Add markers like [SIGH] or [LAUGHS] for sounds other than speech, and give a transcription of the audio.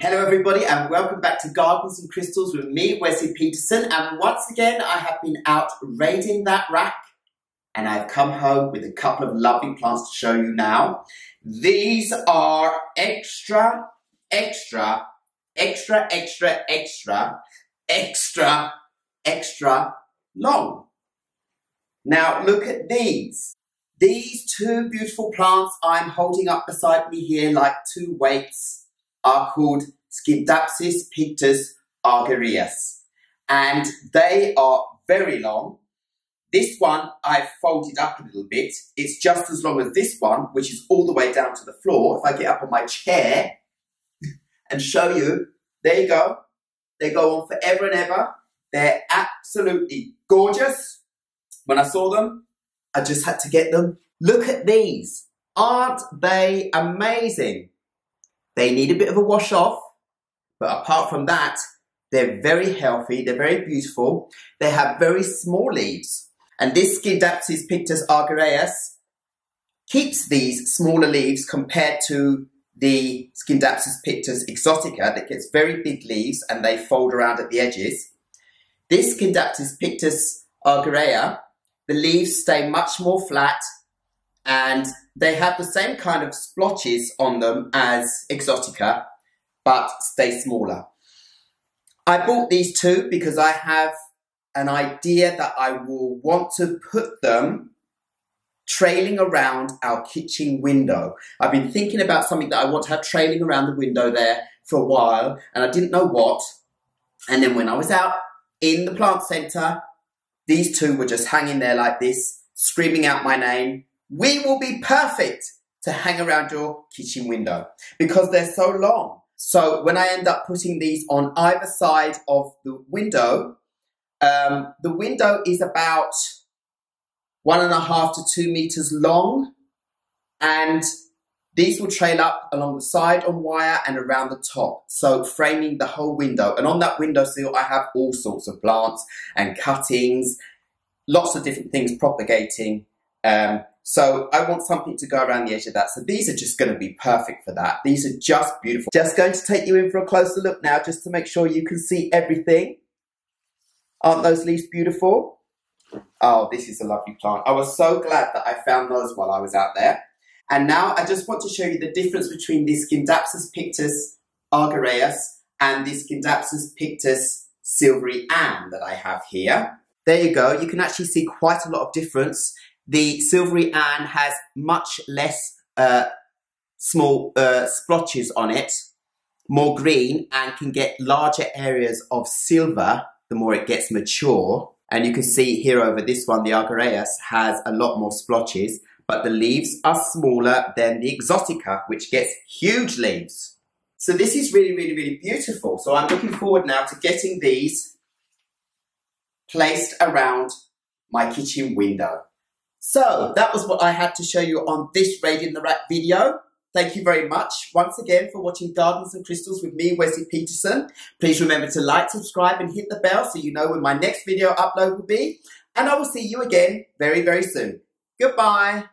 Hello everybody and welcome back to Gardens and Crystals with me, Wesley Peterson. And once again, I have been out raiding that rack and I've come home with a couple of lovely plants to show you now. These are extra, extra, extra, extra, extra, extra, extra long. Now look at these. These two beautiful plants I'm holding up beside me here like two weights are called Scindapsus pictus argyraeus. And they are very long. This one I've folded up a little bit. It's just as long as this one, which is all the way down to the floor. If I get up on my chair [LAUGHS] and show you, there you go. They go on forever and ever. They're absolutely gorgeous. When I saw them, I just had to get them. Look at these. Aren't they amazing? They need a bit of a wash off, but apart from that, they're very healthy, they're very beautiful. They have very small leaves. And this Scindapsus pictus argyraeus keeps these smaller leaves compared to the Scindapsus pictus exotica that gets very big leaves and they fold around at the edges. This Scindapsus pictus argyraea, the leaves stay much more flat and they have the same kind of splotches on them as Exotica, but stay smaller. I bought these two because I have an idea that I will want to put them trailing around our kitchen window. I've been thinking about something that I want to have trailing around the window there for a while, and I didn't know what. And then when I was out in the plant centre, these two were just hanging there like this, screaming out my name, we will be perfect to hang around your kitchen window because they're so long. So when I end up putting these on either side of the window, um, the window is about one and a half to two meters long and these will trail up along the side on wire and around the top, so framing the whole window. And on that windowsill, I have all sorts of plants and cuttings, lots of different things propagating. Um, so I want something to go around the edge of that. So these are just going to be perfect for that. These are just beautiful. Just going to take you in for a closer look now, just to make sure you can see everything. Aren't those leaves beautiful? Oh, this is a lovely plant. I was so glad that I found those while I was out there. And now I just want to show you the difference between this Scindapsus pictus argyraeus and this Scindapsus pictus silvery Ann that I have here. There you go. You can actually see quite a lot of difference the Silvery Ann has much less uh, small uh, splotches on it, more green, and can get larger areas of silver the more it gets mature. And you can see here over this one, the Argyraeus has a lot more splotches, but the leaves are smaller than the Exotica, which gets huge leaves. So this is really, really, really beautiful. So I'm looking forward now to getting these placed around my kitchen window. So that was what I had to show you on this Raiding the Rack video. Thank you very much once again for watching Gardens and Crystals with me, Wesley Peterson. Please remember to like, subscribe and hit the bell so you know when my next video upload will be. And I will see you again very, very soon. Goodbye.